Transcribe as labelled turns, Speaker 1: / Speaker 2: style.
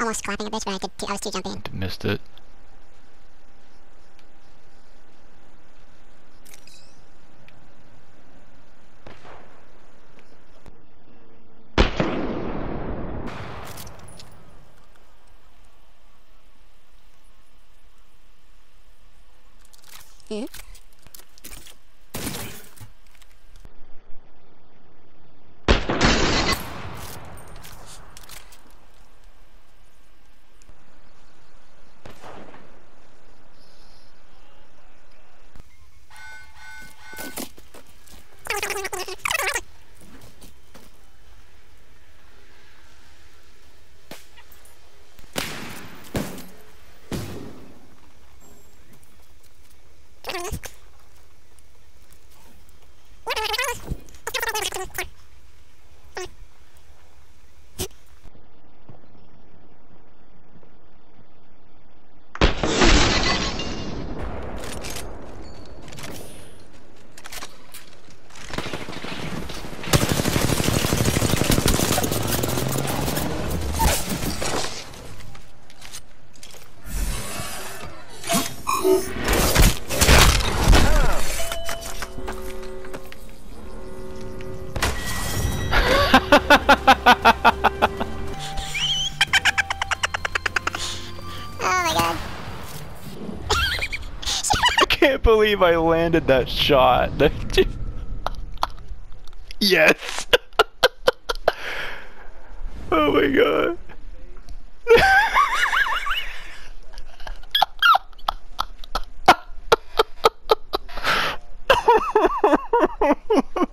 Speaker 1: almost clapping a bitch, but I could, I was too jumpy.
Speaker 2: Missed it.
Speaker 1: Hmm. Oh my
Speaker 2: Oh can't believe I landed that shot. yes. oh my god.